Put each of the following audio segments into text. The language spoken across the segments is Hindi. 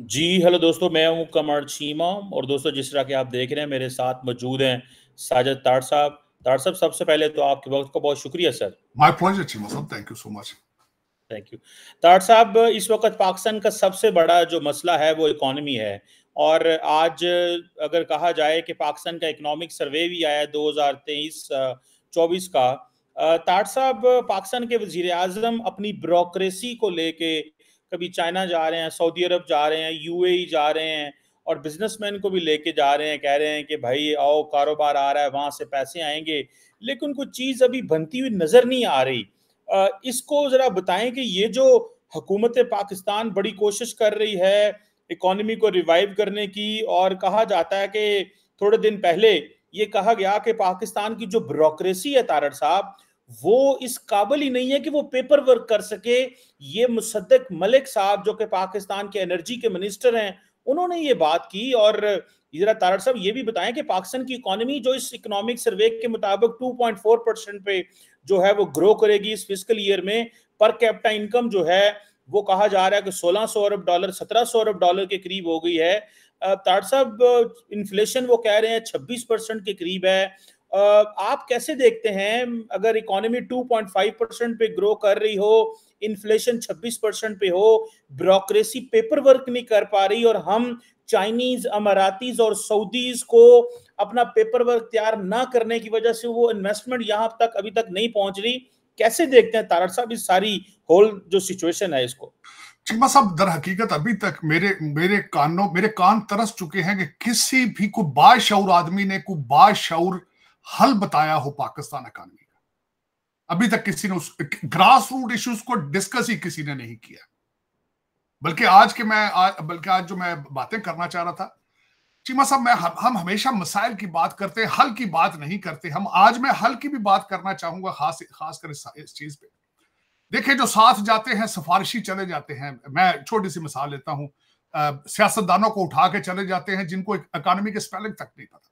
जी हेलो दोस्तों मैं हूँ कमर चीमा और दोस्तों जिस तरह के आप देख रहे हैं मेरे साथ मौजूद हैं साजिद तार साहब। तार साहब सबसे पहले तो आपके वक्त का बहुत शुक्रिया sir. My pleasure Cheema sahab thank you so much thank you तार साहब इस वक्त पाकिस्तान का सबसे बड़ा जो मसला है वो इकोनॉमी है। और आज अगर कहा जाए कि पाकिस्तान का इकोनॉमिक सर्वे भी आया दो हज़ार तेईस चौबीस का तार साहब पाकिस्तान के वज़ीर अपनी ब्रोक्रेसी को लेके कभी चाइना जा रहे हैं, सऊदी अरब जा रहे हैं, यूएई जा रहे हैं और बिजनेसमैन को भी लेके जा रहे हैं, कह रहे हैं कि भाई आओ, कारोबार आ रहा है, वहाँ से पैसे आएँगे। लेकिन कुछ चीज़ अभी बनती हुई नज़र नहीं आ रही। इसको जरा बताएँ कि ये जो हुकूमत पाकिस्तान बड़ी कोशिश कर रही है इकोनॉमी को रिवाइव करने की और कहा जाता है कि थोड़े दिन पहले ये कहा गया कि पाकिस्तान की जो ब्रोक्रेसी है तारड़ साहब वो इस काबिल ही नहीं है कि वो पेपर वर्क कर सके। ये मुसद्दक मलिक साहब, जो कि पाकिस्तान के एनर्जी के मिनिस्टर हैं, उन्होंने ये बात की और जरा तारड़ साहब ये भी बताएँ कि पाकिस्तान की इकोनॉमी जो इस इकोनॉमिक सर्वे के मुताबिक 2.4 परसेंट पे जो है वो ग्रो करेगी इस फ़िज़िकल ईयर में। पर कैपिटा इनकम जो है, वो कहा जा रहा है कि 1600 अरब डॉलर 1700 अरब डॉलर के करीब हो गई है। तार साहब इन्फ्लेशन वो कह रहे हैं 26 परसेंट के करीब है। आप कैसे देखते हैं, अगर इकोनॉमी 2.5 परसेंट पे ग्रो कर रही हो इन्फ्लेशन 26 परसेंट पे हो ब्यूरोक्रेसी पेपर वर्क नहीं कर पा रही और हम चाइनीज़ अमारातीज और सऊदीज को अपना पेपर वर्क तैयार ना करने की वजह से वो इन्वेस्टमेंट यहाँ तक अभी तक नहीं पहुँच रही, कैसे देखते हैं तारक साहब इस सारी होल जो सिचुएशन है इसको? चीमा साहब दर हकीकत अभी तक मेरे मेरे कानों, मेरे कान तरस चुके हैं कि किसी भी को बाशऊर आदमी ने को बाशऊर हल बताया हो पाकिस्तान अकानमी का। अभी तक किसी ने उस ग्रास रूट इश्यूज़ को डिस्कस ही किसी ने नहीं किया। बल्कि आज के मैं बल्कि आज जो मैं बातें करना चाह रहा था चीमा साहब मैं हम हमेशा मसाइल की बात करते हैं हल की बात नहीं करते। हम आज मैं हल की भी बात करना चाहूँगा खास खासकर इस, इस चीज़ पे। देखिए जो साथ जाते हैं सिफारिशी चले जाते हैं। मैं छोटी सी मिसाल लेता हूँ। सियासतदानों को उठा के चले जाते हैं जिनको इकोनॉमी के स्पेलिंग तक नहीं पता।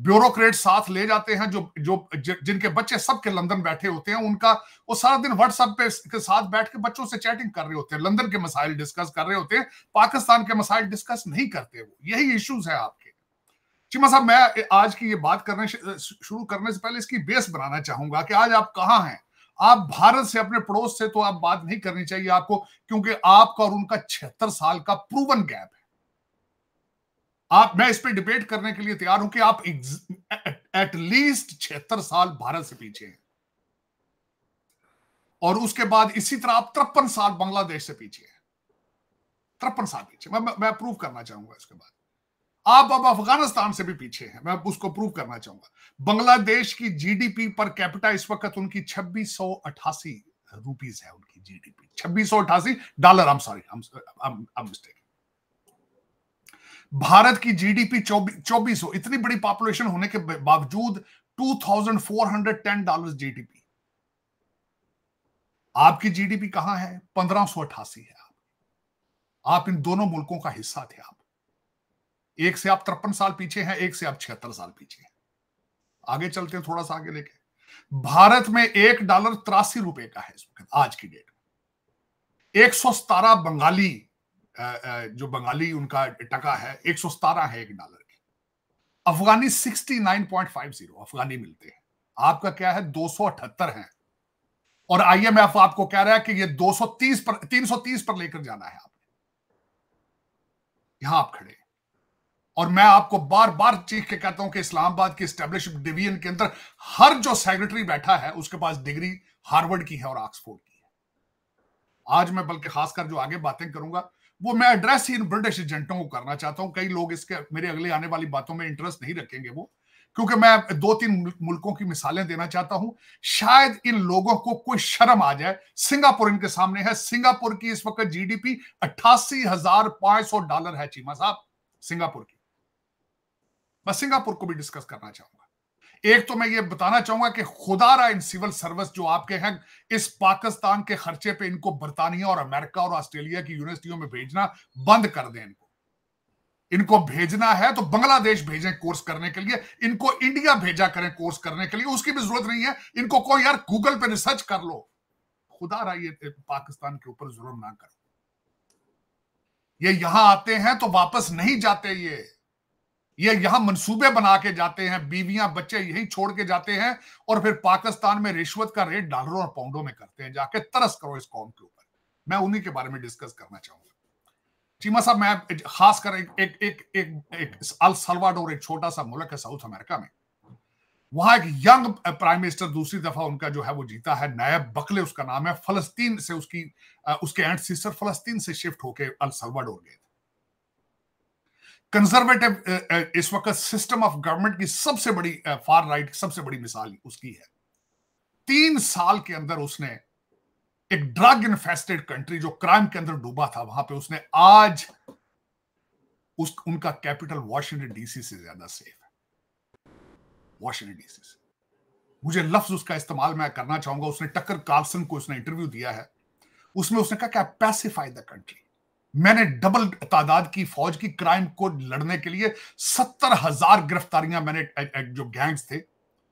ब्यूरोक्रेट साथ ले जाते हैं, जो जो जिनके बच्चे सबके लंदन बैठे होते हैं, उनका, वो सारा दिन व्हाट्सएप पे के साथ बैठ के बच्चों से चैटिंग कर रहे होते हैं, लंदन के मसाइल डिस्कस कर रहे होते हैं, पाकिस्तान के मसाइल डिस्कस नहीं करते वो। यही इश्यूज़ है आपके। चिमा साहब, मैं आज की ये बात करने शुरू करने से पहले इसकी बेस बनाना चाहूँगा कि आज आप कहाँ हैं? आप भारत से, अपने पड़ोस से तो आप बात नहीं करनी चाहिए आपको, क्योंकि आपका और उनका छिहत्तर साल का प्रूवन गैप है। आप, मैं इस पर डिबेट करने के लिए तैयार हूँ कि आप एटलीस्ट छिहत्तर साल भारत से पीछे हैं। और उसके बाद इसी तरह आप तिरपन साल बांग्लादेश से पीछे हैं। तिरपन साल पीछे। मैं मैं प्रूव करना चाहूँगा इसके बाद। आप अब अफ़गानिस्तान से भी पीछे हैं। मैं उसको प्रूव करना चाहूँगा। बांग्लादेश की जीडीपी पर कैपिटा इस वक्त उनकी छब्बीस सौ अठासी रुपीज़ है उनकी जीडीपी छब्बीस सौ अठासी dollar I sorry I am mistake Bharat की जीडीपी चौबीस हो इतनी बड़ी पॉपुलेशन होने के बावजूद 2410 डॉलर जीडीपी आपकी जीडीपी कहाँ है? पंद्रह सौ अठासी है आप। आप इन दोनों मुल्कों का हिस्सा थे आप। एक से आप तिरपन साल पीछे हैं, एक से आप छिहत्तर साल पीछे हैं। आगे चलते हैं, थोड़ा सा आगे लेके। भारत में एक डॉलर तिरासी रुपए का है आज की डेट में एक सौ सतारह बंगाली जो बंगाली उनका टका है, एक सौ सतारह है एक डॉलर की। Afghani sixty nine point five zero afghani मिलते हैं। आपका क्या है? दो सौ अठहत्तर है। और आईएमएफ आपको कह रहा है कि ये 230 पर 330 पर लेकर जाना है आपने। यहाँ आप खड़े और मैं आपको बार बार चीख के कहता हूँ कि इस्लामाबाद के स्टेब्लिश डिवीज़न के अंदर हर जो सेक्रेटरी बैठा है, उसके पास डिग्री हार्वर्ड की है और ऑक्सफोर्ड की है। आज मैं बल्कि खासकर जो आगे बातें करूँगा वो मैं एड्रेस ही इन ब्रिटिश एजेंटों को करना चाहता हूँ। कई लोग इसके, मेरे अगले आने वाली बातों में इंटरेस्ट नहीं रखेंगे वो, क्योंकि मैं दो तीन मुल्कों की मिसालें देना चाहता हूँ। शायद इन लोगों को कोई शर्म आ जाए। सिंगापुर इनके सामने है। सिंगापुर की इस वक्त जीडीपी अट्ठासी हज़ार पाँच सौ डॉलर है चीमा साहब, सिंगापुर की। मैं सिंगापुर को भी डिस्कस करना चाहूँगा। एक तो मैं ये बताना चाहूँगा कि खुदारा इन सिविल सर्विस जो आपके हैं, इस पाकिस्तान के खर्चे पे इनको बरतानिया और अमेरिका और ऑस्ट्रेलिया की यूनिवर्सिटियों में भेजना बंद कर दें इनको। इनको भेजना है तो बांग्लादेश भेजें कोर्स करने के लिए, इनको इंडिया भेजा करें कोर्स करने के लिए, उसकी भी ज़रूरत नहीं है। इनको कोई यार गूगल पे रिसर्च कर लो। खुदा रहा ये पाकिस्तान के ऊपर जुर्म ना करो। ये यहाँ आते हैं तो वापस नहीं जाते ये। ये यहाँ मंसूबे बना के जाते हैं बीवियाँ बच्चे यही छोड़ के जाते हैं और फिर पाकिस्तान में रिश्वत का रेट डॉलरों और पाउंडों में करते हैं जाके तरस करो इस कौम के ऊपर। मैं उन्हीं के बारे में डिस्कस करना चाहूँगा। चीमा साहब मैं खासकर एक एक एक एक, एक अल सलवाडोर एक छोटा सा मुल्क है साउथ अमेरिका में। वहाँ एक यंग प्राइम मिनिस्टर दूसरी दफ़ा उनका जो है वो जीता है नायब बकले उसका नाम है फलस्तीन से उसकी उसके एंड सिस्टर फलस्तीन से शिफ्ट होके अल सलवाडोर गए। कंजर्वेटिव इस वक्त सिस्टम ऑफ़ गवर्नमेंट की सबसे बड़ी फार राइट सबसे बड़ी मिसाल उसकी है। तीन साल के अंदर उसने एक ड्रग इन्फेस्टेड कंट्री जो क्राइम के अंदर डूबा था, वहाँ पे उसने आज उस, उनका कैपिटल वॉशिंगटन डीसी से ज़्यादा सेफ़ है। वॉशिंगटन डीसी से। मुझे लफ्ज उसका इस्तेमाल मैं करना चाहूँगा। उसने टक्कर कार्लसन को उसने इंटरव्यू दिया है। उसमें उसने कहा द कंट्री मैंने डबल तादाद की फौज की क्राइम को लड़ने के लिए सत्तर हज़ार गिरफ्तारियाँ मैंने जो गैंग्स थे,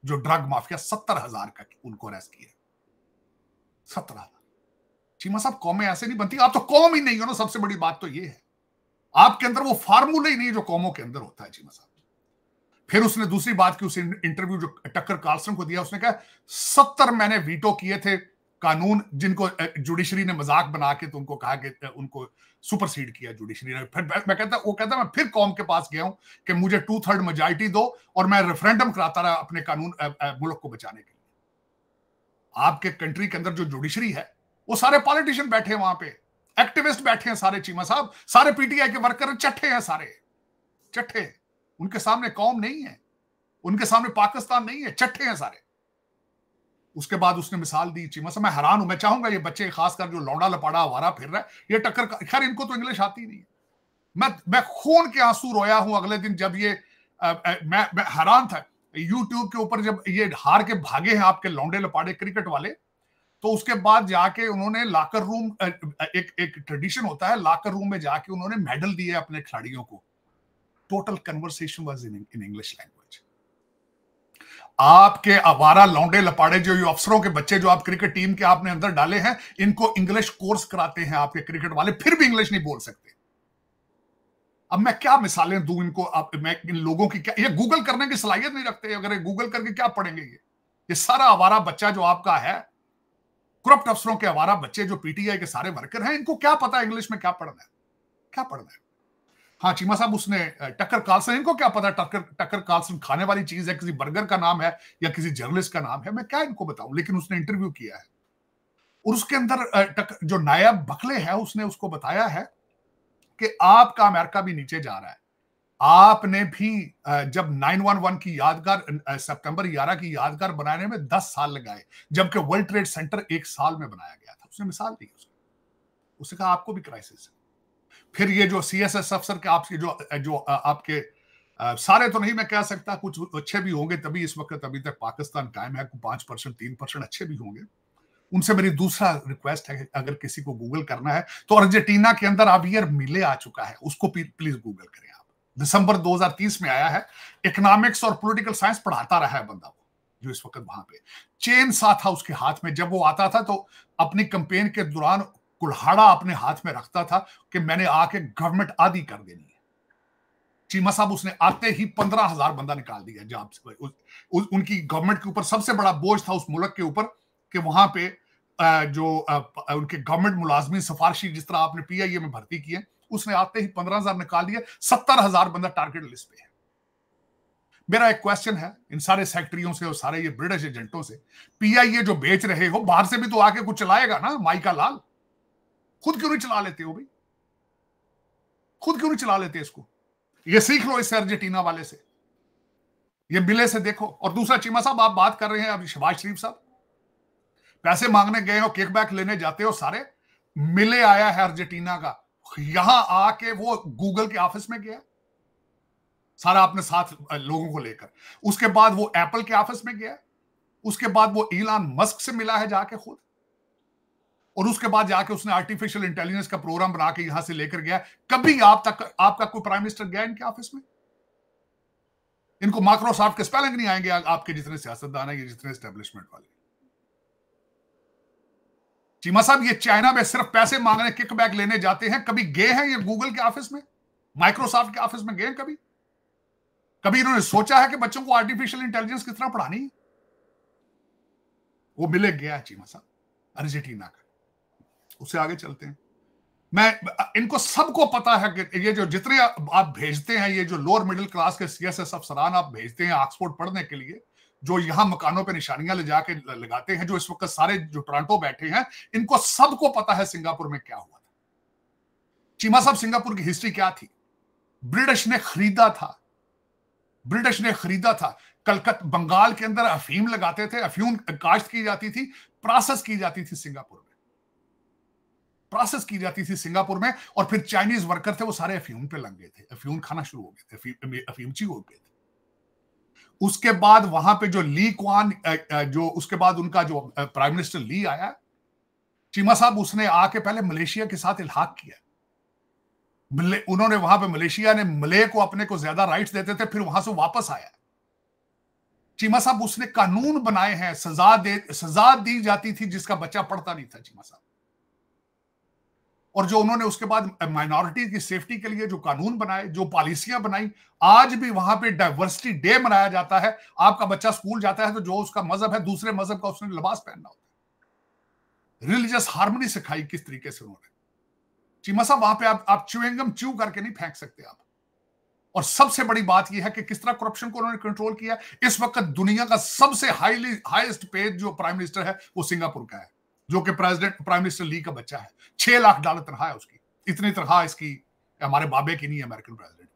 जो ड्रग माफिया सत्तर हज़ार का उनको अरेस्ट किया। सत्तर हज़ार। चीमा साहब, कौमें ऐसे नहीं बनती। आप तो कौम ही नहीं हो ना, सबसे बड़ी बात तो ये है। आपके अंदर वो फार्मूला ही नहीं जो कौमों के अंदर होता है, चीमा साहब। फिर उसने दूसरी बात की, उस इंटरव्यू जो टक्कर कार्लसन को दिया, उसने कहा, सत्तर मैंने वीटो किए थे कानून जिनको जुडिशरी ने मज़ाक बना के तो उनको कहा कि उनको सुपरसीड किया जुडिशरी ने। फिर मैं कहता, वो कहता, मैं फिर कौम के पास गया हूँ कि मुझे टू थर्ड मेजोरिटी दो और मैं रेफरेंडम कराता रहा अपने कानून मुल्क को बचाने के लिए। आपके कंट्री के अंदर जो जुडिशरी है, वो सारे पॉलिटिशियन बैठे हैं वहाँ पे। एक्टिविस्ट बैठे हैं सारे, चीमा साहब। सारे पीटीआई के वर्कर चट्ठे हैं सारे। चट्ठे। उनके सामने कौम नहीं है। उनके सामने पाकिस्तान नहीं है। चट्ठे हैं सारे। उसके बाद उसने मिसाल दी, चीमा से मैं हैरान हूँ, मैं चाहूँगा ये बच्चे खासकर जो लौड़ा लपाड़ा हवारा फिर रहा है, ये टक्कर खैर, इनको तो इंग्लिश आती नहीं है। मैं मैं खून के आँसू रोया हूँ अगले दिन जब ये मैं मैं हैरान था। यूट्यूब के ऊपर जब ये हार के भागे हैं आपके लौंडे लपाड़े क्रिकेट वाले तो उसके बाद जाके उन्होंने लाकर रूम एक एक ट्रेडिशन होता है लाकर रूम में जाके उन्होंने मेडल दिए अपने खिलाड़ियों को। Total conversation was in in English language आपके अवारा लौंडे, लपाड़े जो अफसरों के बच्चे, जो आप क्रिकेट टीम के आपने अंदर डाले हैं, इनको इंग्लिश कोर्स कराते हैं आपके क्रिकेट वाले, फिर भी इंग्लिश नहीं बोल सकते। अब मैं क्या मिसालें दू इनको, आप, मैं इन लोगों की क्या, ये गूगल करने की सलाहियत नहीं रखते, अगर ये गूगल करके क्या पढ़ेंगे ये? ये सारा आवारा बच्चा जो आपका है करप्ट अफसरों के अवारा बच्चे, जो पीटीआई के सारे वर्कर हैं, इनको क्या पता इंग्लिश में क्या पढ़ना है? क्या पढ़ना है? हाँ चीमा साहब, उसने टक्कर कार्लसन, इनको क्या पता टक्कर टक्कर कार्लसन खाने वाली चीज़ है, किसी बर्गर का नाम है या किसी जर्नलिस्ट का नाम है, मैं क्या इनको बताऊँ? लेकिन उसने इंटरव्यू किया है। और उसके अंदर जो नायब बकले है, उसने उसको बताया है कि आपका अमेरिका भी नीचे जा रहा है। आपने भी जब 911 की यादगार सितंबर 11 की यादगार बनाने में 10 साल लगाए, जबकि वर्ल्ड ट्रेड सेंटर एक साल में बनाया गया था, उसने मिसाल दी उसने उसने कहा, आपको भी क्राइसिस है। फिर ये जो सी एस एस अफसर के आपके जो जो आपके सारे तो नहीं मैं कह सकता, कुछ अच्छे भी होंगे तभी इस वक्त अभी तक पाकिस्तान कायम है पाँच परसेंट, तीन परसेंट अच्छे भी होंगे। उनसे मेरी दूसरा रिक्वेस्ट है, अगर किसी को गूगल करना है तो अर्जेंटीना के अंदर अवियर मिले आ चुका है, उसको प्लीज़ गूगल करें आप। दिसंबर 2030 में आया है इकोनॉमिक्स और पॉलिटिकल साइंस पढ़ाता रहा है बंदा वो, जो इस वक्त वहाँ पे। चेन सा था उसके हाथ में, जब वो आता था तो अपनी कंपेन के दौरान कुल्हाड़ा अपने हाथ में रखता था कि मैंने आके गवर्नमेंट आदि कर देनी है। चीमा साहब, उसने आते ही पंद्रह हज़ार बंदा निकाल दिया जॉब से उनकी गवर्नमेंट के ऊपर सबसे बड़ा बोझ था उस मुल्क के ऊपर कि वहाँ पे जो उनके गवर्नमेंट मुलाजमी सिफारशी जिस तरह आपने पीआईए में भर्ती किए उसने आते ही पंद्रह हज़ार निकाल दिया, सत्तर हज़ार बंदा टारगेट लिस्ट पे है। मेरा एक क्वेश्चन है, इन सारे सेक्रेटरियों से और सारे ये ब्रिटिश एजेंटों से पीआईए जो बेच रहे हो, बाहर से भी तो आके कुछ चलाएगा ना माइका लाल? खुद क्यों नहीं चला लेते हो भाई? खुद क्यों नहीं चला लेते इसको? ये सीख लो इस अर्जेंटीना वाले से। ये मिले से देखो। और दूसरा, चीमा साहब, आप बात कर रहे हैं अभी शबाज शरीफ साहब। पैसे मांगने गए हो केक बैक लेने जाते हो, सारे। मिले आया है अर्जेंटीना का। यहाँ आके वो गूगल के ऑफ़िस में गया। सारा अपने साथ लोगों को लेकर। उसके बाद वो एप्पल के ऑफ़िस में गया। उसके बाद वो ईलान मस्क से मिला है जाके खुद। और उसके बाद जाके उसने आर्टिफिशियल इंटेलिजेंस का प्रोग्राम बना के यहाँ से लेकर गया। कभी आप तक, आपका कोई प्राइम मिनिस्टर गया इनके ऑफ़िस में? इनको माइक्रोसॉफ्ट के स्पेलिंग नहीं आएँगे आपके जितने सियासतदान है जितने स्टेब्लिशमेंट वाले। चीमा साहब, ये चाइना में सिर्फ़ पैसे मांगने किक बैक लेने जाते हैं, कभी गए हैं ये गूगल के ऑफ़िस में? माइक्रोसॉफ्ट के ऑफ़िस में गए कभी? कभी इन्होंने सोचा है कि बच्चों को आर्टिफिशियल इंटेलिजेंस किस तरह पढ़ानी वो मिले, गया चीमा साहब। अर्जेंटीना का उससे आगे चलते हैं। मैं, इनको सबको पता है कि ये जो जितने आप भेजते हैं, ये जो लोअर मिडिल क्लास के सी एस एस अफसरान आप भेजते हैं ऑक्सफोर्ड पढ़ने के लिए, जो यहाँ मकानों पे निशानियाँ ले जाके लगाते हैं, जो इस वक्त सारे जो टोरंटो बैठे हैं, इनको सबको पता है सिंगापुर में क्या हुआ था। चीमा साहब, सिंगापुर की हिस्ट्री क्या थी? ब्रिटिश ने खरीदा था। ब्रिटिश ने खरीदा था। कलकत्ता बंगाल के अंदर अफीम लगाते थे, अफीम काश्त की जाती थी प्रोसेस की जाती थी सिंगापुर में। प्रोसेस की जाती थी सिंगापुर में और फिर चाइनीज़ वर्कर थे, वो सारे अफीम पे लग गए थे। अफीम खाना शुरू हो गए थे अफीमची हो गए थे। उसके बाद वहाँ पे जो ली क्वान जो उसके बाद उनका जो प्राइम मिनिस्टर ली आया, चीमा साहब उसने आके पहले मलेशिया के साथ इलाहाक किया। उन्होंने वहाँ पे मलेशिया ने मले को अपने को ज़्यादा राइट्स देते थे, फिर वहाँ से वापस आया। चीमा साहब उसने कानून बनाए हैं, सजा दे, सजा दी जाती थी, जिसका बच्चा पढ़ता नहीं था चीमा साहब। और जो उन्होंने उसके बाद माइनॉरिटी की सेफ्टी के लिए जो कानून बनाए, जो पॉलिसियाँ बनाई, आज भी वहाँ पे डाइवर्सिटी डे मनाया जाता है। आपका बच्चा स्कूल जाता है तो जो उसका मज़हब है, दूसरे मज़हब का उसने लिबास पहनना होता है। रिलीजियस हारमोनी सिखाई किस तरीके से उन्होंने। चीमा साहब, वहाँ पे आप आप च्यूइंगम च्यू करके नहीं फेंक सकते आप। और सबसे बड़ी बात यह है कि किस तरह करप्शन को उन्होंने कंट्रोल किया इस वक्त दुनिया का सबसे हाईली हाईएस्ट पेड जो प्राइम मिनिस्टर है, वो सिंगापुर का है। जो कि प्रेसिडेंट प्राइम मिनिस्टर ली का बच्चा है छह लाख डॉलर तनख्वाह है उसकी इतनी तनख्वाह इसकी हमारे बाबे की नहीं है अमेरिकन प्रेसिडेंट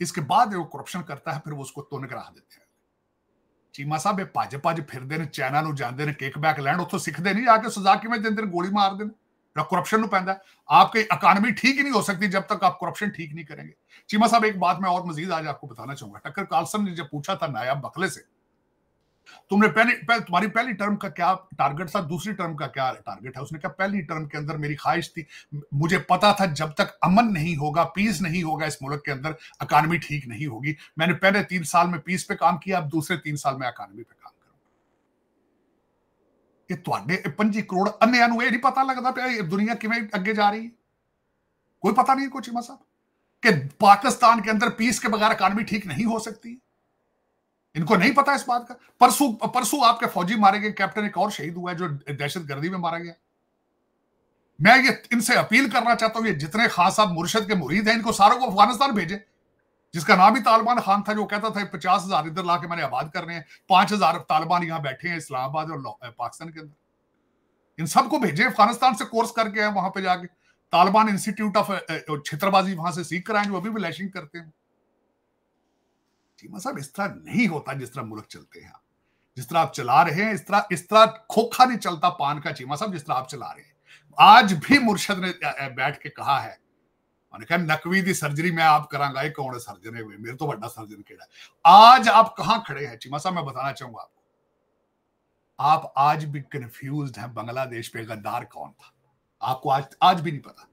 इसके बाद वो करप्शन करता है फिर वो उसको तोन करा देते हैं चीमा साहब ਇਹ ਭੱਜ ਭੱਜ ਫਿਰਦੇ ਨੇ ਚਾਈਨਾ ਨੂੰ ਜਾਂਦੇ ਨੇ ਕੇਕ ਬੈਕ ਲੈਣ ਉੱਥੋਂ ਸਿੱਖਦੇ ਨਹੀਂ ਆ ਕੇ ਸਜ਼ਾ ਕਿਵੇਂ ਦਿੰਦੇ ਨੇ ਗੋਲੀ ਮਾਰਦੇ ਨੇ करप्शन ਨੂੰ ਪੈਂਦਾ आपकी इकोनॉमी ठीक ही नहीं हो सकती जब तक आप करप्शन ठीक नहीं करेंगे चीमा साहब एक बात मैं और मजीद आज आपको बताना चाहूंगा टक्कर कार्लसन ने जब पूछा था नायाब बकले से तुमने पहली पह, तुम्हारी पहली टर्म का क्या टारगेट था दूसरी टर्म का क्या टारगेट है उसने कहा पहली टर्म के अंदर मेरी ख्वाहिश थी मुझे पता था जब तक अमन नहीं होगा पीस नहीं होगा इस मुल्क के अंदर अकानमी ठीक नहीं होगी मैंने पहले तीन साल में पीस पे काम किया अब दूसरे तीन साल में अकानमी पे काम ਕਿ ਤੁਹਾਡੇ 25 ਕਰੋੜ ਅੰਨਿਆਂ ਨੂੰ ਇਹ ਨਹੀਂ ਪਤਾ ਲੱਗਦਾ ਪਿਆ ਇਹ ਦੁਨੀਆ ਕਿਵੇਂ ਅੱਗੇ ਜਾ ਰਹੀ है कोई पता नहीं को चीमा साहब कि पाकिस्तान के अंदर पीस के बगैर इकानमी ठीक नहीं हो सकती इनको नहीं पता इस बात का। परसों परसों आपके फौजी मारे गए, कैप्टन एक और शहीद हुआ है, जो दहशत गर्दी में मारा गया। मैं ये इनसे अपील करना चाहता हूँ, ये जितने खास साहब मुर्शद के मुरीद हैं, इनको सारों को अफ़गानिस्तान भेजे। जिसका नाम ही तालिबान खान था, जो कहता था, पचास हज़ार इधर ला के मैंने आबाद कर रहे हैं, पाँच हज़ार तालिबान यहाँ बैठे हैं, इस्लामाबाद और पाकिस्तान के अंदर। इन सबको भेजे, अफ़गानिस्तान से कोर्स करके हैं वहाँ पे जाके। तालिबान इंस्टीट्यूट ऑफ़ क्षेत्रबाजी वहाँ से सीख कर आए जो अभी भी लैशिंग करते हैं। चीमा साहब इस तरह नहीं होता जिस तरह मुल्क चलते हैं आप। जिस तरह आप चला रहे हैं, इस तरह इस तरह खोखा नहीं चलता पान का चीमा साहब, जिस तरह आप चला रहे हैं। आज भी मुर्शद ने बैठ के कहा है उन्होंने कहा, नकवी दी सर्जरी मैं आप करांगा एक कौन सर्जन है? मेरे तो बड़ा सर्जन केड़ा आज आप कहाँ खड़े हैं? चीमा साहब, मैं बताना चाहूँगा आपको। आप आज भी कंफ्यूज हैं, बांग्लादेश पे गद्दार कौन था? आपको आज आज भी नहीं पता।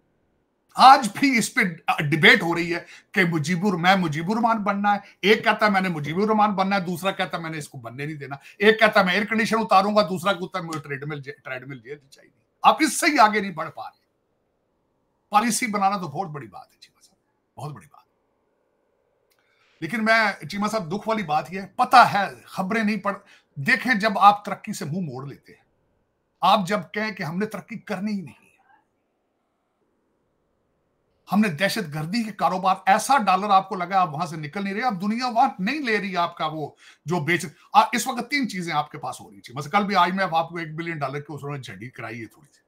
आज भी इस पे डिबेट हो रही है कि मुजीबुर, मैं मुजीबुर रहमान बनना है। एक कहता है, मैंने मुजीबुर रहमान बनना है, दूसरा कहता है, मैंने इसको बनने नहीं देना। एक कहता है, मैं एयर कंडीशन उतारूँगा, दूसरा कहता है ट्रेडमिल ट्रेडमिल जेल चाहिए आप इससे ही आगे नहीं बढ़ पा रहे। पॉलिसी बनाना तो बहुत बड़ी बात है, चीमा साहब। बहुत बड़ी बात। लेकिन मैं, चीमा साहब, दुख वाली बात यह पता है, खबरें नहीं पढ़, देखें जब आप तरक्की से मुँह मोड़ लेते हैं। आप जब कहें कि हमने तरक्की करनी ही नहीं। हमने दहशत गर्दी के कारोबार ऐसा डॉलर आपको लगा आप वहाँ से निकल नहीं रहे अब दुनिया वहाँ नहीं ले रही आपका वो जो बेच आ, इस वक्त तीन चीज़ें आपके पास हो रही थी। मतलब कल भी आज मैं आपको एक बिलियन डॉलर की उसने झंडी कराई है थोड़ी सी।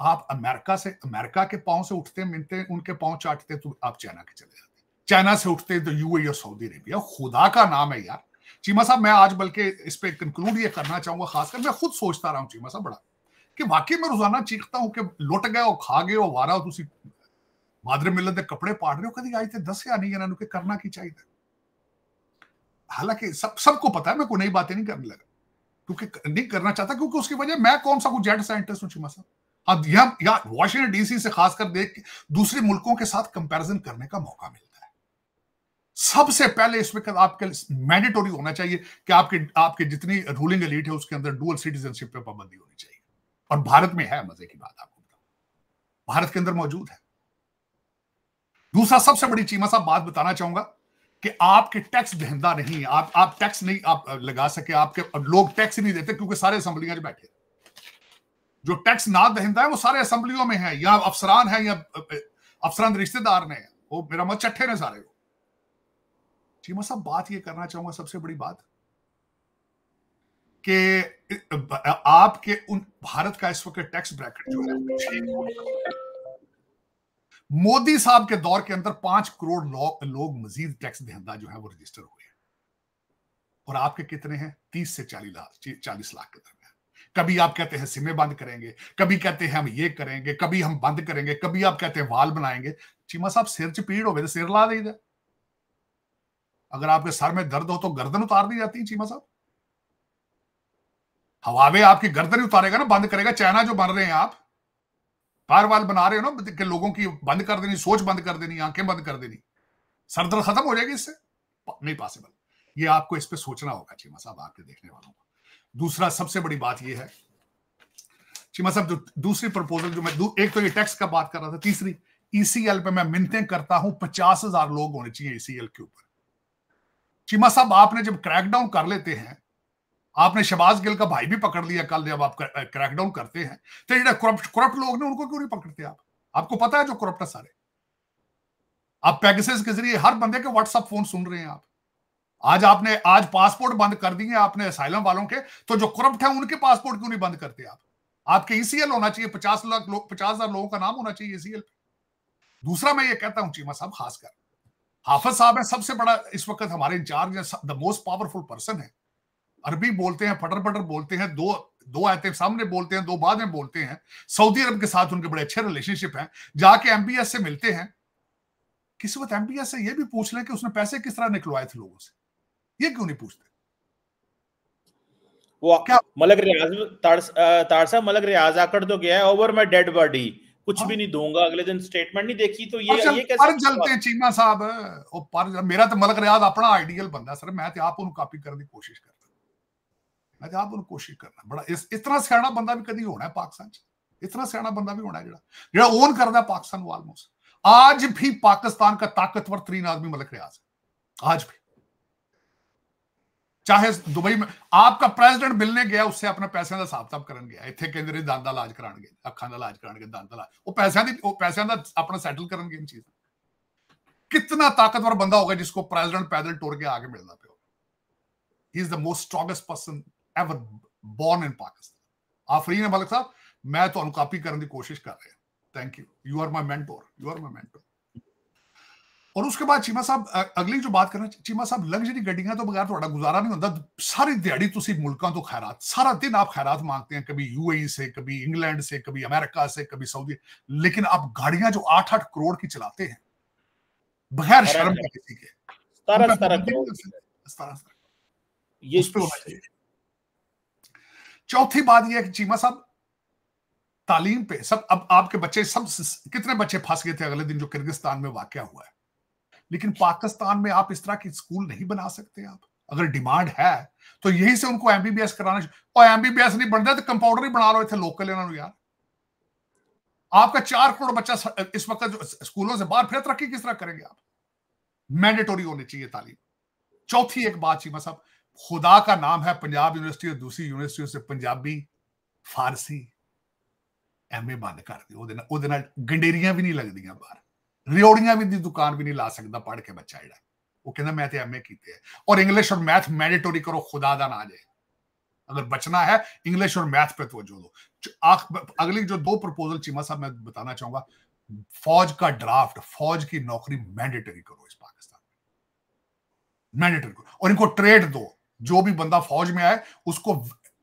आप अमेरिका से अमेरिका के पाँव से उठते मिलते उनके पाँव चाटते तो आप चाइना के चले जाते। चाइना से उठते तो यू और सऊदी अरेबिया खुदा का नाम है यार। चीमा साहब मैं आज बल्कि इस पे कंक्लूड ये करना चाहूँगा खासकर मैं खुद सोचता रहा हूँ चीमा साहब बड़ा कि वाकई मैं रोज़ाना चीखता हूँ कि लुट गए और खा गए और वारा तुम मादरे मिलत कपड़े पाड़ रहे हो, कभी आए थे? दस या नहीं, इन्होंने के करना की चाहिए? हालाँकि सब, सबको पता है मैं कोई नई बातें नहीं करने लगा। क्योंकि नहीं करना चाहता, क्योंकि उसकी वजह, मैं कौन सा कुछ जेड साइंटिस्ट हूँ चीमा साहब? अब या वॉशिंगटन डीसी से खासकर देख दूसरे मुल्कों के साथ कंपैरिजन करने का मौका मिलता है। सबसे पहले इसमें आपके मैंडेटोरी होना चाहिए कि आपके आपके जितनी रूलिंग एलीट है, उसके अंदर डुअल सिटीजनशिप पे पाबंदी होनी चाहिए। और भारत में है, मज़े की बात आपको भारत के अंदर मौजूद है। दूसरा सबसे बड़ी चीमा साहब बात बताना चाहूँगा कि आपके टैक्स दहंदा नहीं आप आप टैक्स नहीं, आप लगा सके, आपके लोग टैक्स नहीं देते क्योंकि सारे असम्बलियाँ बैठे जो टैक्स ना दहंदा है, वो सारे असम्बलियों में है, या अफसरान है, या, अफसरान रिश्तेदार ने वो मेरा मत चट्ठे ने सारे चीमा साहब बात ये करना चाहूँगा, सबसे बड़ी बात कि आपके उन, भारत का इस वक्त टैक्स ब्रैकेट जो है। मोदी साहब के दौर के अंदर पाँच करोड़ लोग लोग मजीद टैक्स दहंदा जो है वो रजिस्टर हुए हैं। और आपके कितने हैं? तीस से चालीस लाख चालीस लाख के दरमियान। कभी आप कहते हैं सिमे बंद करेंगे, कभी कहते हैं हम ये करेंगे, कभी हम बंद करेंगे, कभी आप कहते हैं वाल बनाएँगे। चीमा साहब, सिर च पीड़ हो गए तो सिर ला दी अगर आपके सर में दर्द हो तो गर्दन उतार दी जाती है चीमा साहब। हवावे आपकी गर्दन उतारेगा ना, बंद करेगा। चाइना जो बन रहे हैं आप पार वाल बना रहे हो ना, कि लोगों की बंद कर देनी, सोच बंद कर देनी, आँखें बंद कर देनी। सरदर खत्म हो जाएगी इससे। नहीं पॉसिबल ये आपको इस पर सोचना होगा, चीमा साहब, आपके देखने वालों को। दूसरा सबसे बड़ी बात यह है, चीमा साहब, जो दूसरी प्रपोजल जो मैं एक तो ये टैक्स का बात कर रहा था, तीसरी ईसीएल पे मैं मिनते करता हूँ, पचास हज़ार लोग होने चाहिए ईसीएल के ऊपर। चीमा साहब, आपने जब क्रैकडाउन कर लेते हैं आपने शबाज गिल का भाई भी पकड़ लिया कल जब आप क्रैकडाउन करते हैं। तो जो करप्ट करप्ट लोग ने, उनको क्यों नहीं पकड़ते आप? आपको पता है जो करप्ट है सारे? आप पैगसेस के ज़रिए हर बंदे के व्हाट्सअप फ़ोन सुन रहे हैं आप। आज आपने, आज पासपोर्ट बंद कर दिए आपने असाइलम वालों के तो जो करप्ट है उनके पासपोर्ट क्यों नहीं बंद करते आप? आपके ईसीएल होना चाहिए, पचास लाख लोग पचास हज़ार लोगों का नाम होना चाहिए ईसीएल पे। दूसरा मैं ये कहता हूँ चीमा साहब खासकर, हाफिज साहब है सबसे बड़ा इस वक्त हमारे incharge the most powerful person है। अरबी बोलते हैं फटर फटर बोलते हैं दो दो आयतें सामने बोलते हैं दो बाद में बोलते हैं। सऊदी अरब के साथ उनके बड़े अच्छे रिलेशनशिप हैं। जाके एमबीएस से मिलते हैं। किसी वक्त एमबीएस से ये भी पूछ लें कि उसने पैसे किस तरह निकलवाए थे लोगों से। ये क्यों नहीं पूछते? वो क्या मलक रियाज तारसा मलक रियाज आकर तो गया है ओवर माय डेड बॉडी कुछ हाँ? भी नहीं दूँगा अगले दिन स्टेटमेंट नहीं देखी तो ये ये कैसे पर चलते हैं चीमा साहब। ओ पर मेरा तो मलक रियाज अपना आइडियल बंदा सर। मैं तो आप कॉपी करने की कोशिश तो आप उन कोशिश करना बड़ा, इस इतना सियाना बंदा भी कभी होना है पाकिस्तान इतना सियाना बंदा भी होना है जरा ओन करता है पाकिस्तान को ऑलमोस्ट आज भी पाकिस्तान का ताकतवर तरीन आदमी मलक रियाज है। आज भी। चाहे दुबई में, आपका प्रेसिडेंट मिलने गया, उससे अपने पैसे का हिसाब किताब करन गया। इतने केंद्र दंद का इलाज कराने अखा का इलाज कराने दंद वो पैसों की पैसों का अपना सैटल चीज़ें। कितना ताकतवर बंदा होगा जिसको प्रेसिडेंट पैदल टुर के आगे मिलना पे is the most strongest person ever born in Pakistan Afreen Malik sahab? मैं तो कापी करने की कोशिश कर रहा thank you you are my mentor you are my mentor और उसके बाद चीमा साहब अगली जो बात करना चीमा साहब लग्जरी गड्डियाँ तो बगैर थोड़ा गुजारा नहीं होता। सारी दिहाड़ी तुम मुल्कों तो खैरात सारा दिन आप खैरात मांगते हैं कभी यूएई से कभी इंग्लैंड से कभी अमेरिका से कभी सऊदी लेकिन आप गाड़ियाँ जो आठ आठ करोड़ की चलाते हैं बगैर शर्म के किसी के ये उस होना चाहिए। चौथी बात यह चीमा साहब, तालीम पे सब, अब आपके बच्चे, सब कितने बच्चे फंस गए थे अगले दिन जो किर्गिस्तान में वाक्य हुआ है? लेकिन पाकिस्तान में आप इस तरह की स्कूल नहीं बना सकते आप। अगर डिमांड है तो यही से उनको एमबीबीएस कराना और एमबीबीएस नहीं बन रहा तो कंपाउंडर ही बना लो थे लोकल इन्होंने यार। आपका चार करोड़ बच्चा इस वक्त जो स्कूलों से बाहर फिर तरक्की किस तरह करेंगे आप? मैंडेटोरी होनी चाहिए तालीम। चौथी एक बात चीमा साहब खुदा का नाम है पंजाब यूनिवर्सिटी और दूसरी यूनिवर्सिटी से पंजाबी फारसी एमए बंद कर दी गंडेरियां भी नहीं लगदियां बाहर रियोड़ियां भी दुकान भी नहीं ला सकता पढ़ के बच्चा ਜਿਹੜਾ वो कहना मैं तो एमए कीते है और इंग्लिश और मैथ मैंडेटोरी करो खुदा दा ना जाए अगर बचना है इंग्लिश और मैथ पे तवज्जो दो अगली जो दो प्रपोजल चीमा साहब मैं बताना चाहूंगा फौज का ड्राफ्ट फौज की नौकरी मैंडेटरी करो इस पाकिस्तान में मैंडेटरी करो और इनको ट्रेड दो जो भी बंदा फौज में आए, उसको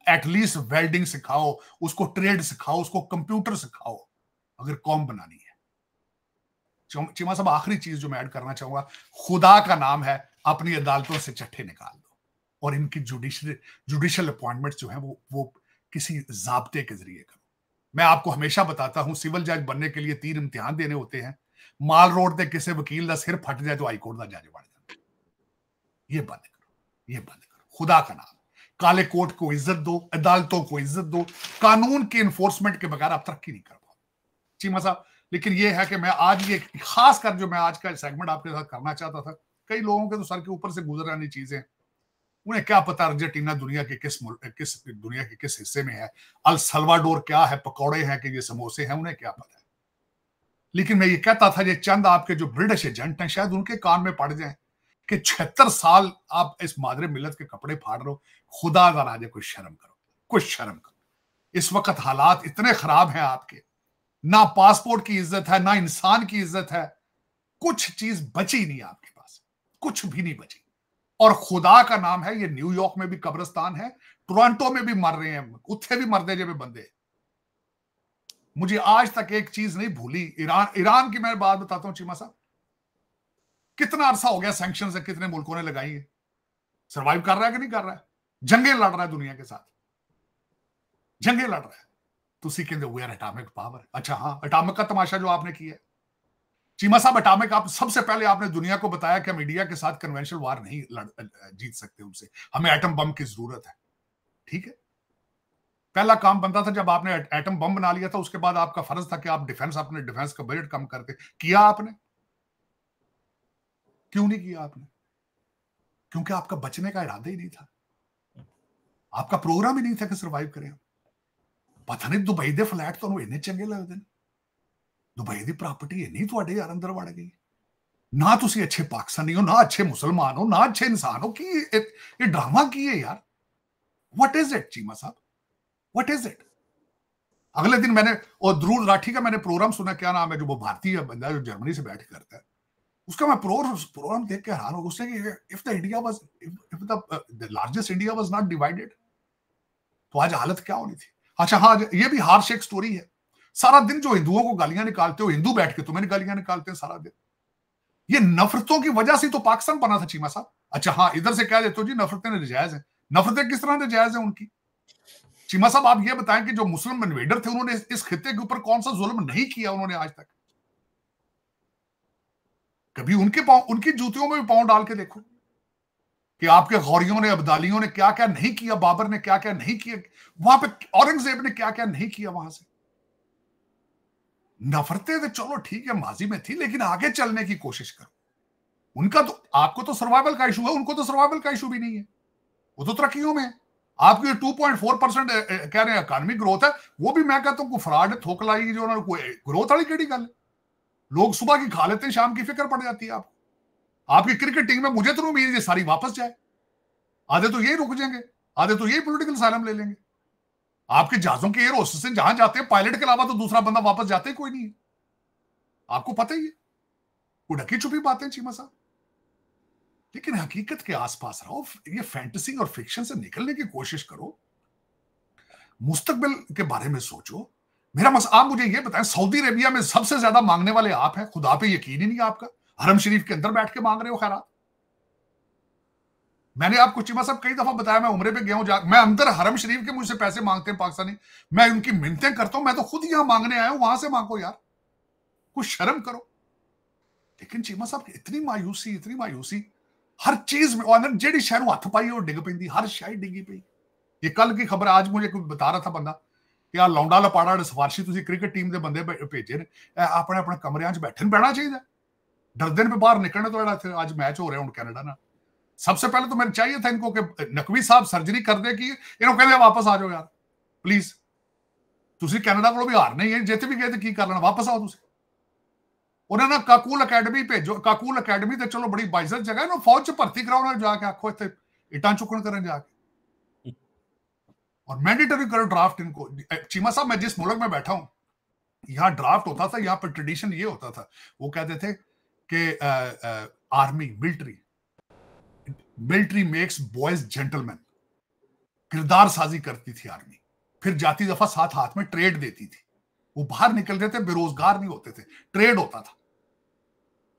एटलीस्ट वेल्डिंग सिखाओ, उसको ट्रेड सिखाओ, उसको कंप्यूटर सिखाओ, अगर कौम बनानी है। चिमा साहब, आखिरी चीज़ जो मैं ऐड करना चाहूँगा, खुदा का नाम है, अपनी अदालतों से चट्टे निकाल दो। और इनकी जुडिशल जुडिशल अपॉइंटमेंट जो है, वो वो किसी जबते के ज़रिए करो। मैं आपको हमेशा बताता हूँ, सिविल जज बनने के लिए तीन इम्तिहान देने होते हैं। माल रोड से किसी वकील का सिर फट जाए तो हाईकोर्ट का जज बन जाए ये बंद करो, ये बंद खुदा का नाम। काले कोट को इज़्ज़त दो, अदालतों को इज़्ज़त दो, कानून के इन्फोर्समेंट के बगैर आप तरक्की नहीं कर पाओ चीमा साहब, लेकिन ये है कि मैं आज ये खास कर जो मैं आज का सेगमेंट आपके साथ करना चाहता था, कई लोगों के तो सर के ऊपर से गुजर आनी चीज़ें उन्हें क्या पता अर्जेंटीना दुनिया के किस किस दुनिया के किस हिस्से में है, अल सलवाडोर क्या है, पकौड़े हैं कि ये समोसे हैं, उन्हें क्या पता है? लेकिन मैं ये कहता था, ये चंद आपके जो ब्रिटिश एजेंट हैं, शायद उनके कान में पड़ जाए। कि छिहत्तर साल आप इस मादरे मिलत के कपड़े फाड़ रहे हो, खुदा का राजे कुछ शर्म करो कुछ शर्म करो। इस वक्त हालात इतने खराब हैं आपके। ना पासपोर्ट की इज़्ज़त है, ना इंसान की इज़्ज़त है। कुछ चीज़ बची नहीं आपके पास, कुछ भी नहीं बची। और खुदा का नाम है, ये न्यूयॉर्क में भी कब्रस्तान है, टोरंटो में भी मर रहे हैं, उत्थे भी मरदे जब बंदे। मुझे आज तक एक चीज़ नहीं भूली, ईरान ईरान की मैं बात बताता हूँ, चीमा साहब। कितना अरसा हो गया सैंक्शन है कितने मुल्कों ने लगाई है? सर्वाइव कर रहा है कि नहीं कर रहा है? जंगे लड़ रहा है दुनिया के साथ। जंगे लड़ रहा है। तुसी कहते वे आर एटामिक पावर अच्छा हाँ एटामिक का तमाशा जो आपने किया चीमा साहब एटामिक आप सबसे पहले आपने दुनिया को बताया कि हम इंडिया के साथ कन्वेंशनल वार नहीं लड़, जीत सकते उनसे। हमें एटम बम की ज़रूरत है। ठीक है? पहला काम बनता था जब आपने एटम बम बना लिया था उसके बाद आपका फ़र्ज़ था कि आप डिफेंस अपने डिफेंस का बजट कम करके किया आपने। क्यों नहीं किया आपने क्योंकि आपका बचने का इरादा ही नहीं था आपका प्रोग्राम ही नहीं था कि सर्वाइव करें ਪਤਾ ਨਹੀਂ ਦੁਬਈ ਦੇ ਫਲੈਟ ਤੁਹਾਨੂੰ ਇੰਨੇ ਚੰਗੇ ਲੱਗਦੇ ਨੇ ਦੁਬਈ ਦੀ ਪ੍ਰਾਪਰਟੀ ਇੰਨੀ ਤੁਹਾਡੇ ਯਾਰ ਅੰਦਰ ਵੜ ਗਈ ਨਾ ਤੁਸੀਂ ਅੱਛੇ ਪਾਕਿਸਤਾਨੀ ਹੋ ਨਾ ਅੱਛੇ ਮੁਸਲਮਾਨ ਹੋ ਨਾ ਅੱਛੇ ਇਨਸਾਨ ਹੋ ਕੀ ਇਹ ड्रामा की है यार व्हाट इज इट चीमा साहब व्हाट इज इट अगले दिन मैंने और ध्रुव राठी का मैंने प्रोग्राम सुना क्या नाम है जो वो भारतीय बंदा जो जर्मनी से बैठ करता है उसका मैं प्रोग्राम प्रोग्राम देख के हैरान हो उसने कि if the India was if the largest India was not divided तो आज हालत क्या होनी थी? अच्छा हाँ ये भी हार्श एक स्टोरी है। सारा दिन जो हिंदुओं को गालियाँ निकालते हो, हिंदू बैठ के तुम्हें गालियाँ निकालते हैं सारा दिन। ये नफरतों की वजह से तो पाकिस्तान बना था चीमा साहब। अच्छा हाँ इधर से कह देते हो जी, नफरतें नजायज है। नफरतें किस तरह नजायज है उनकी? चीमा साहब, आप ये बताएँ कि जो मुस्लिम इन्वेडर थे, उन्होंने इस खत्े के ऊपर कौन सा जुल्म नहीं किया उन्होंने आज तक? कभी उनके पाँव, उनकी जूतियों में भी पाँव डाल के देखो कि आपके गौरियों ने, अब्दालियों ने क्या क्या नहीं किया, बाबर ने क्या क्या नहीं किया, वहाँ पे औरंगज़ेब ने क्या क्या नहीं किया वहाँ से। नफरतें तो चलो ठीक है, माजी में थी, लेकिन आगे चलने की कोशिश करो। उनका तो आपको तो सर्वाइवल का इशू है, उनको तो सर्वाइवल का इशू भी नहीं है। वो तो तरक्कियों में आपकी जो टू पॉइंट फोर परसेंट कह रहे हैं इकॉनमिक ग्रोथ है, वो भी मैं कहता हूँ फ्रॉड थोक लाई, जो ग्रोथ वाली केड़ी गल लोग सुबह की खा लेते हैं, शाम की फ़िक्र पड़ जाती है आपको। आपकी क्रिकेट टीम में मुझे तो उम्मीद है सारी वापस जाए। आधे तो यही रुक जाएँगे, आधे तो यही पोलिटिकल साइलम ले लेंगे। आपके जहाजों के एयर होस्टेस जहाँ जाते हैं पायलट के अलावा तो दूसरा बंदा वापस जाते ही कोई नहीं है। आपको पता ही है, वो ढकी छुपी बातें चीमा साहब। लेकिन हकीकत के आसपास रहो, ये फैंटेसी और फिक्शन से निकलने की कोशिश करो। मुस्तकबिल के बारे में सोचो मेरा मस आप मुझे ये बताएँ, सऊदी अरेबिया में सबसे ज़्यादा मांगने वाले आप हैं? खुदा पे यकीन ही नहीं आपका। हरम शरीफ के अंदर बैठ के मांग रहे हो खैरात? मैंने आपको चिमा साहब कई दफ़ा बताया, मैं उम्र पे गया हूँ जा मैं अंदर हरम शरीफ के मुझसे पैसे मांगते हैं पाकिस्तानी। मैं उनकी मिनतें करता हूँ, मैं तो खुद यहाँ मांगने आया हूँ, वहाँ से मांगो यार। कुछ शर्म करो। लेकिन चीमा साहब, इतनी मायूसी इतनी मायूसी। हर चीज़ में जेडी शहर हथ पाई और डिग पी हर शायद डिगी पी ये कल की खबर, आज मुझे कुछ बता रहा था बंदा। कि आ लौंडा लपाड़ा सिफारशी तुम क्रिकेट टीम के बंदे भेजे ने अपने अपने कमरिया बैठे बहना चाहिए डरदे पे बाहर निकलने तो आज मैच हो रहा हूँ कैनेडा ना सबसे पहले तो मेरे चाहिए था इनको कि नकवी साहब सर्जरी कर दे कि इन्हों कहते वापस आ जाओ यार प्लीज ਤੁਸੀਂ ਕੈਨੇਡਾ ਕੋਲੋਂ ਵੀ ਹਾਰ ਨਹੀਂ ਹੈ ਜਿੱਥੇ ਵੀ ਗਏ ਤੇ ਕੀ ਕਰ ਲੈਣਾ ਵਾਪਸ ਆਓ ਤੁਸੀਂ ਉਹਨਾਂ ਨੇ ਕਾਕੂਲ ਅਕੈਡਮੀ ਭੇਜੋ ਕਾਕੂਲ ਅਕੈਡਮੀ ਤੇ ਚਲੋ ਬੜੀ ਬਾਈਜ਼ਤ ਜਗ੍ਹਾ ਇਹਨੂੰ ਫੌਜ ਚ ਭਰਤੀ ਕਰਾਓ ਨਾ ਜਾ ਕੇ ਆਖੋ ਇੱਥੇ ਇਟਾਂ ਚੁੱਕਣ ਕਰਨ ਜਾ के और मैंडेटरी करो ड्राफ्ट इनको। चीमा साहब, मैं जिस मुल्क में बैठा हूँ, यहाँ ड्राफ्ट होता था, यहाँ पर ट्रेडिशन ये होता था। वो कहते थे कि army military military makes boys gentleman किरदार साजी करती थी आर्मी फिर जाती दफ़ा साथ हाथ में ट्रेड देती थी। वो बाहर निकलते थे, बेरोजगार नहीं होते थे। ट्रेड होता था।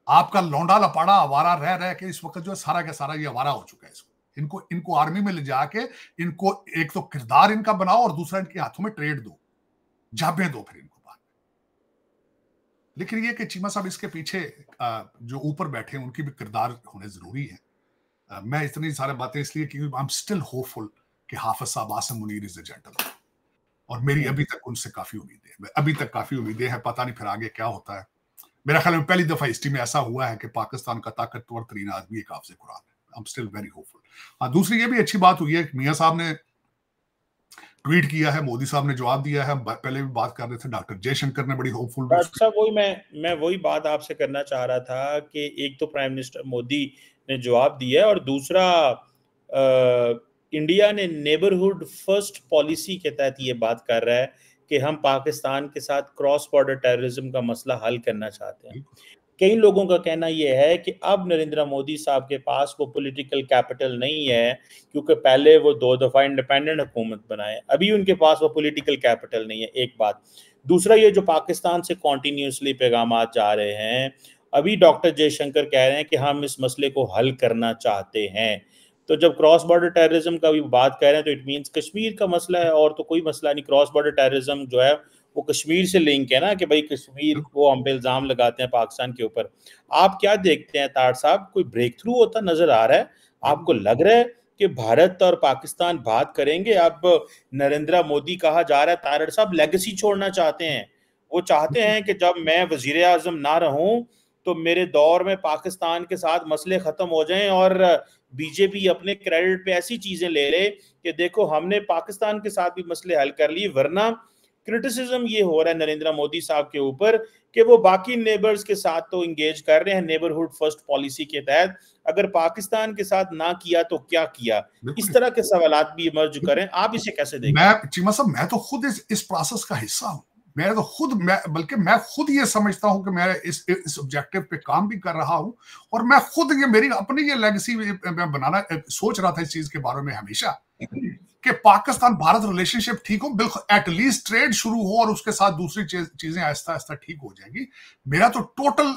आपका लौंडा लपाड़ा आवारा रह रह के इस वक्त जो है, सारा का सारा ये आवारा हो चुका है इसको इनको इनको आर्मी में ले जाके इनको एक तो किरदार इनका बनाओ और दूसरा इनके हाथों में ट्रेड दो, जाबे दो फिर इनको बाद लेकिन ये कि चीमा साहब इसके पीछे जो ऊपर बैठे हैं, उनकी भी किरदार होने ज़रूरी है। मैं इतनी सारी बातें इसलिए क्योंकि आई एम स्टिल होपफुल कि हाफिज साहब आसम मुनीर इज़ जेंटल और मेरी अभी तक उनसे काफ़ी उम्मीदें अभी तक काफ़ी उम्मीदें हैं, पता नहीं फिर आगे क्या होता है। मेरा ख्याल में पहली दफ़ा हिस्ट्री में ऐसा हुआ है कि पाकिस्तान का ताकतवर तरीन आदमी एक हाफिज कुरान। है I am still very hopeful हाँ दूसरी ये भी अच्छी बात हुई है मियाँ साहब ने ट्वीट किया है मोदी साहब ने जवाब दिया है पहले भी बात कर रहे थे डॉक्टर जयशंकर ने बड़ी होपफुल अच्छा वही मैं मैं वही बात आपसे करना चाह रहा था कि एक तो प्राइम मिनिस्टर मोदी ने जवाब दिया है और दूसरा आ, इंडिया ने नेबरहुड फ़र्स्ट पॉलिसी के तहत ये बात कर रहा है कि हम पाकिस्तान के साथ क्रॉस बॉर्डर टेररिज्म का मसला हल करना चाहते हैं। कई लोगों का कहना यह है कि अब नरेंद्र मोदी साहब के पास वो पॉलिटिकल कैपिटल नहीं है, क्योंकि पहले वो दो दफ़ा इंडिपेंडेंट हुकूमत बनाए, अभी उनके पास वो पॉलिटिकल कैपिटल नहीं है, एक बात। दूसरा, ये जो पाकिस्तान से कॉन्टीन्यूसली पैगाम जा रहे हैं, अभी डॉक्टर जयशंकर कह रहे हैं कि हम इस मसले को हल करना चाहते हैं। तो जब क्रॉस बॉर्डर टेररिज्म का भी बात कर रहे हैं तो इट मीन्स कश्मीर का मसला है, और तो कोई मसला नहीं। क्रॉस बॉर्डर टेररिज्म जो है वो कश्मीर से लिंक है ना कि भाई कश्मीर को हम पे इल्ज़ाम लगाते हैं पाकिस्तान के ऊपर। आप क्या देखते हैं तार साहब? कोई ब्रेक थ्रू होता नज़र आ रहा है? आपको लग रहा है कि भारत और पाकिस्तान बात करेंगे? अब नरेंद्र मोदी कहा जा रहा है तारड़ साहब लेगेसी छोड़ना चाहते हैं। वो चाहते हैं कि जब मैं वज़ीर आज़म ना रहूँ तो मेरे दौर में पाकिस्तान के साथ मसले खत्म हो जाएँ और बीजेपी अपने क्रेडिट पे ऐसी चीज़ें ले ले कि देखो हमने पाकिस्तान के साथ भी मसले हल कर लिए वरना क्रिटिसिज्म ये हो रहा है नरेंद्र मोदी साहब के ऊपर कि वो बाकी नेबर्स के साथ तो इंगेज कर रहे हैं नेबरहुड फ़र्स्ट पॉलिसी के तहत। अगर पाकिस्तान के साथ ना किया तो क्या किया? इस तरह के सवाल भी इमर्ज करें। आप इसे कैसे देखें? मैं चीमा साहब मैं तो खुद इस, इस प्रोसेस का हिस्सा हूँ। मैं तो खुद मैं बल्कि मैं खुद ये समझता हूँ कि मैं इस इस ऑब्जेक्टिव पे काम भी कर रहा हूँ और मैं खुद ये मेरी अपनी ये लेगेसी मैं बनाना सोच रहा था इस चीज़ के बारे में हमेशा। कि पाकिस्तान भारत रिलेशनशिप ठीक हो, बिल्कुल एटलीस्ट ट्रेड शुरू हो और उसके साथ दूसरी चीज़ें आहिस्ता आहिस्ता ठीक हो जाएँगी। मेरा तो टोटल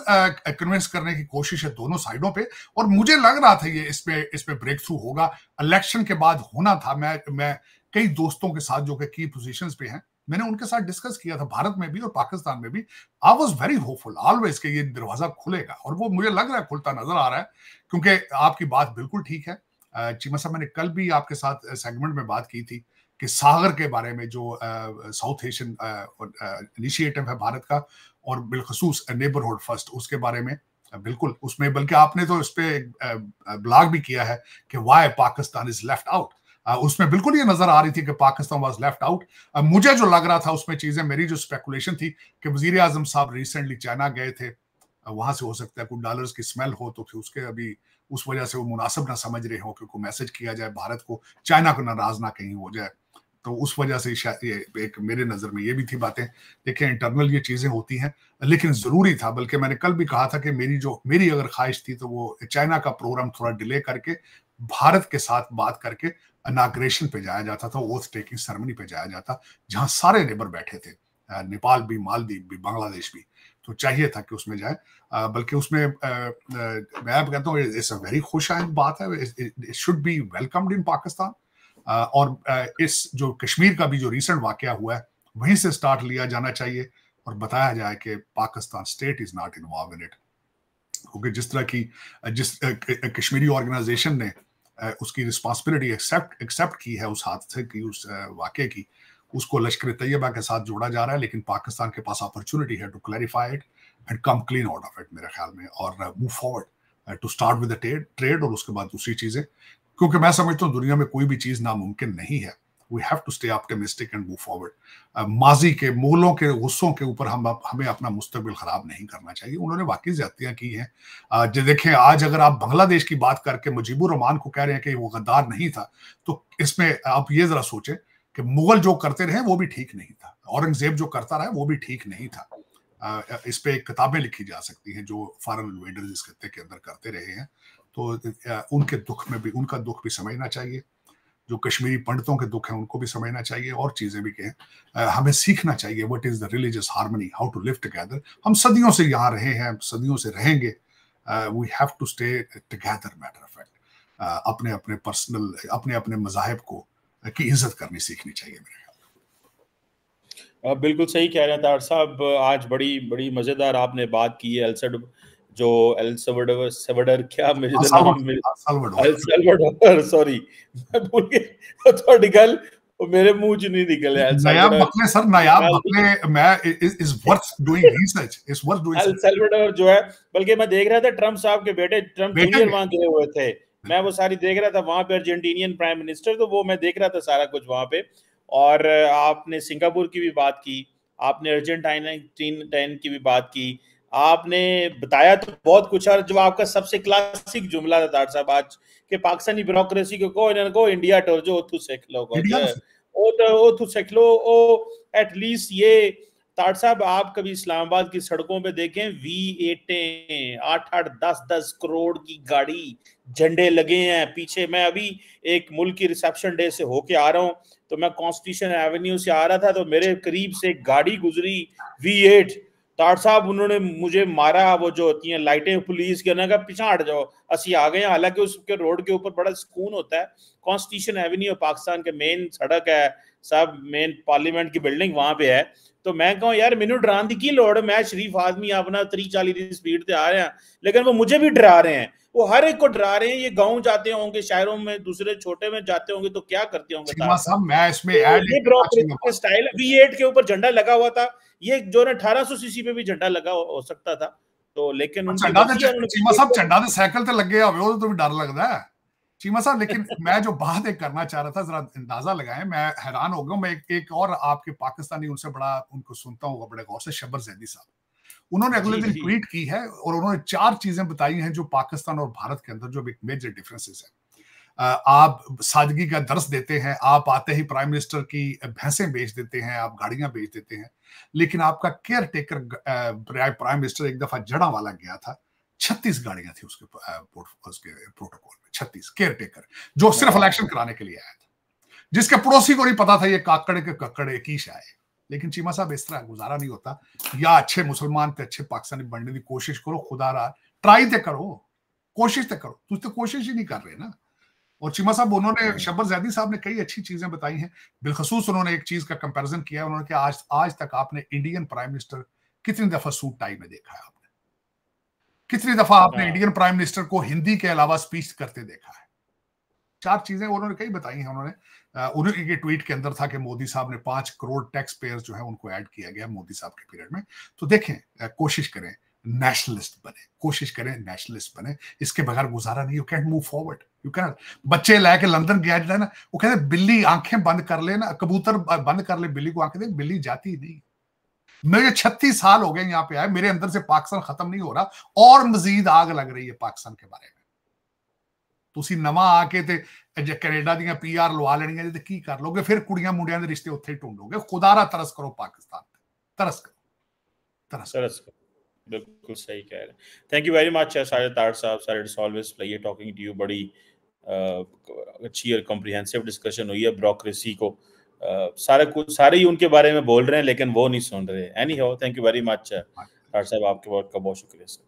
कन्विंस करने की कोशिश है दोनों साइडों पे और मुझे लग रहा था ये इस पे इस पे ब्रेक थ्रू होगा। इलेक्शन के बाद होना था, मैं मैं कई दोस्तों के साथ जो कि की पोजिशन पे हैं, मैंने उनके साथ डिस्कस किया था, भारत में भी और पाकिस्तान में भी। I was very hopeful always के ये दरवाज़ा खुलेगा और वो मुझे लग रहा है खुलता नज़र आ रहा है, क्योंकि आपकी बात बिल्कुल ठीक है। चीमा साहब, मैंने कल भी आपके साथ सेगमेंट में बात की थी कि सागर के बारे में जो साउथ एशियन इनिशिएटिव है भारत का और बिलखसूस नेबरहुड फ़र्स्ट उसके बारे में बिल्कुल उसमें, बल्कि आपने तो इस पर ब्लॉग भी किया है कि why Pakistan is left out उसमें बिल्कुल ये नज़र आ रही थी कि पाकिस्तान वाज लेफ़्ट आउट मुझे जो लग रहा था उसमें चीज़ें, मेरी जो स्पेकुलेशन थी कि वज़ीर आज़म साहब रिसेंटली चाइना गए थे वहाँ से हो सकता है कुछ डॉलर्स की स्मेल हो तो फिर उसके अभी उस वजह से वो मुनासिब ना समझ रहे हो कि कोई मैसेज किया जाए, भारत को चाइना को नाराज़ ना कहीं हो जाए। तो उस वजह से ये एक मेरे नज़र में ये भी थी बातें। देखिए इंटरनल ये चीज़ें होती हैं, लेकिन ज़रूरी था, बल्कि मैंने कल भी कहा था कि मेरी जो, मेरी अगर ख्वाहिश थी तो वो चाइना का प्रोग्राम थोड़ा डिले करके, भारत के साथ बात करके अनाग्रेशन पे जाया जाता था ओथ टेकिंग सेरेमनी पे जाया जाता, जहाँ सारे नेबर बैठे थे। नेपाल भी मालदीव भी, बांग्लादेश भी। तो चाहिए था कि उसमें जाए। बल्कि उसमें मैं आप कहता हूँ इट्स अ वेरी खुश आइंद बात है। It should be welcomed in Pakistan और इस जो कश्मीर का भी जो रिसेंट वाक़ हुआ है, वहीं से स्टार्ट लिया जाना चाहिए और बताया जाए कि Pakistan state is not involve in it क्योंकि जिस तरह की, जिस कश्मीरी ऑर्गेनाइजेशन ने उसकी रिस्पॉन्सिबिलिटी एक्सेप्ट एक्सेप्ट की है उस हादसे की, उस वाक्य की उसको लश्कर तैयबा के साथ जोड़ा जा रहा है लेकिन पाकिस्तान के पास अपॉर्चुनिटी है to clarify it and come clean out of it मेरे ख्याल में और move forward to start with trade और उसके बाद दूसरी चीज़ें। क्योंकि मैं समझता हूँ दुनिया में कोई भी चीज़ नामुमकिन नहीं है। We have to stay optimistic and move forward माजी के मूलों के गुस्सों के ऊपर हम हमें अपना मुस्तबिल खराब नहीं करना चाहिए। उन्होंने वाकई ज्यादतियाँ की हैं। Uh, जो देखें आज अगर आप बांग्लादेश की बात करके मुजीबुर रहमान को कह रहे हैं कि वो गद्दार नहीं था तो इसमें आप ये जरा सोचें कि मुगल जो करते रहे, वो भी ठीक नहीं था। औरंगज़ेब जो करता रहा, वो भी ठीक नहीं था। इस पे किताबें लिखी जा सकती हैं जो फॉरन इन्वेडर्स इस खत्ते के अंदर करते रहे हैं। तो उनके दुख में भी, उनका दुख भी समझना चाहिए। जो कश्मीरी पंडितों के दुख हैं, उनको भी समझना चाहिए, और चीज़ें भी कहें। हमें सीखना चाहिए what is the religious harmony how to live together हम सदियों से यहाँ रहे हैं सदियों से रहेंगे। We have to stay together matter of fact अपने अपने पर्सनल अपने अपने मजाहब को की इज़्ज़त करनी सीखनी चाहिए मेरे ख्याल बिल्कुल सही कह रहे हैं तार साहब। आज बड़ी बड़ी मज़ेदार आपने बात की है एलसेड जो एल सल्वाडोर सल्वाडोर क्या तो नाम एल सल्वाडोर सॉरी मैं भूल गया। थोड़ी गल मेरे मुँह नहीं निकल नायाब बकले सर नायाब बकले मैं is worth doing research is worth doing El Salvador जो है बल्कि मैं देख रहा था ट्रंप साहब के बेटे ट्रंप जूनियर वहाँ गए हुए थे। मैं वो सारी देख रहा था वहाँ पे अर्जेंटीनियन प्राइम मिनिस्टर तो वो मैं देख रहा था सारा कुछ वहाँ पे। और आपने सिंगापुर की भी बात की आपने अर्जेंटाइन की भी बात की आपने बताया तो बहुत कुछ। और जो आपका सबसे क्लासिक जुमला था तार साहब आज के पाकिस्तानी ब्यूरोक्रेसी को को इन्होंने को इंडिया टोर जो ओथु सेख लो ओ तो ओथु सेख लो ओ एटलीस्ट ये ताट साहब, आप कभी इस्लामाबाद की सड़कों पे देखें वी एटे आठ आठ दस दस करोड़ की गाड़ी झंडे लगे हैं। पीछे मैं अभी एक मुल्क की रिसेप्शन डे से होके आ रहा हूँ तो मैं कॉन्स्टिट्यूशन एवेन्यू से आ रहा था तो मेरे करीब से एक गाड़ी गुजरी वी एट ताट साहब, उन्होंने मुझे मारा, वो जो होती हैं लाइटें, पुलिस के ना पीछे हट जाओ, असी आ गए हालाँकि उसके रोड के ऊपर बड़ा सुकून होता है। कॉन्स्टिट्यूशन एवेन्यू पाकिस्तान के मेन सड़क है, सब मेन पार्लियामेंट की बिल्डिंग वहाँ पे है। तो मैं कहूँ यार मैनू डराने की लोड़ मैं शरीफ आदमी अपना त्री चाली की स्पीड से आ रहे हैं। लेकिन वो मुझे भी डरा रहे हैं। वो हर एक को डरा रहे हैं। ये गाँव जाते होंगे शहरों में दूसरे छोटे में जाते होंगे तो क्या करते होंगे मैं इसमें ये स्टाइल वी एट के ऊपर झंडा लगा हुआ था। ये जो ना अठारह सौ सीसी पे भी झंडा लगा हो सकता था। तो लेकिन झंडा तो साइकिल ते लगे तो भी डर लगता है। चीमा साहब लेकिन मैं जो बात एक करना चाह रहा था जरा अंदाज़ा लगाए। मैं हैरान हो गया मैं एक, एक और आपके पाकिस्तानी उनसे बड़ा उनको सुनता हूँ बड़े गौर से शबर जैदी साहब। उन्होंने अगले दिन ट्वीट की है और उन्होंने चार चीज़ें बताई हैं जो पाकिस्तान और भारत के अंदर जो एक मेजर डिफरेंसेस है। आप सादगी का दर्श देते हैं आप आते ही प्राइम मिनिस्टर की भैंसें बेच देते हैं आप गाड़ियाँ बेच देते हैं। लेकिन आपका केयर टेकर प्राइम मिनिस्टर एक दफ़ा जड़ा वाला गया था। छत्तीस गाड़ियाँ थी उसके उसके प्रोटोकॉल में छत्तीस केयर टेकर जो सिर्फ़ इलेक्शन कराने के लिए आया था। जिसके पड़ोसी को नहीं पता था ये काकड़े के कक्कड़े की आए लेकिन चीमा साहब इस तरह गुजारा नहीं होता या अच्छे मुसलमान थे अच्छे पाकिस्तानी बनने की कोशिश करो खुदा रहा ट्राई तो करो कोशिश तो करो तुझ तो कोशिश ही नहीं कर रहे ना। और चीमा साहब उन्होंने शबर जैदी साहब ने कई अच्छी चीज़ें बताई हैं। बिलखसूस उन्होंने एक चीज़ का कंपैरिजन किया उन्होंने कहा आज आज तक आपने इंडियन प्राइम मिनिस्टर कितनी दफ़ा सूट टाई में देखा है कितनी दफ़ा आपने इंडियन प्राइम मिनिस्टर को हिंदी के अलावा स्पीच करते देखा है? चार चीज़ें उन्होंने कई बताई हैं उन्होंने। उन्होंने के ट्वीट के अंदर था कि मोदी साहब ने पाँच करोड़ टैक्स पेयर जो है उनको ऐड किया गया मोदी साहब के पीरियड में। तो देखें कोशिश करें नेशनलिस्ट बने कोशिश करें नेशनलिस्ट बने। इसके बगैर गुजारा नहीं you can't move forward you can बच्चे लैके लंदन गया जो है ना वो कहते बिल्ली आँखें बंद कर ले ना कबूतर बंद कर ले बिल्ली को आँखें दे बिल्ली जाती नहीं। मेरे छत्तीस साल हो गए यहाँ पे आए मेरे अंदर से पाकिस्तान खत्म नहीं हो रहा और मजीद आग लग रही है पाकिस्तान के बारे में ਤੁਸੀਂ ਨਵਾਂ ਆ ਕੇ ਤੇ ਜੇ ਕੈਨੇਡਾ ਦੀਆਂ ਪੀਆਰ ਲਵਾ ਲੈਣੀਆਂ ਜੇ ਤੇ ਕੀ ਕਰ ਲੋਗੇ ਫਿਰ ਕੁੜੀਆਂ ਮੁੰਡਿਆਂ ਦੇ ਰਿਸ਼ਤੇ ਉੱਥੇ ਹੀ ਢੂੰਡੋਗੇ ਖੁਦਾਰਾ ਤਰਸ ਕਰੋ ਪਾਕਿਸਤਾਨ ਤੇ ਤਰਸ ਕਰੋ ਤਰਸ ਤਰਸ ਕਰੋ ਬਿਲਕੁਲ ਸਹੀ ਕਹਿ ਰਹੇ ਥੈਂਕ ਯੂ ਵੈਰੀ ਮੱਚ ਸਾਰੇ ਤਾਰ ਸਾਹਿਬ ਸਾਰੇ it's always play talking to you ਬੜੀ अच्छी और कॉम्प्रिहेंसिव डिस्कशन हुई है ब्यूरोक्रेसी को सारे कुछ सारे ही उनके बारे में बोल रहे हैं लेकिन वो नहीं सुन रहे। Anyhow thank you very much doctor sahab आपके वर्क का बहुत शुक्रिया सर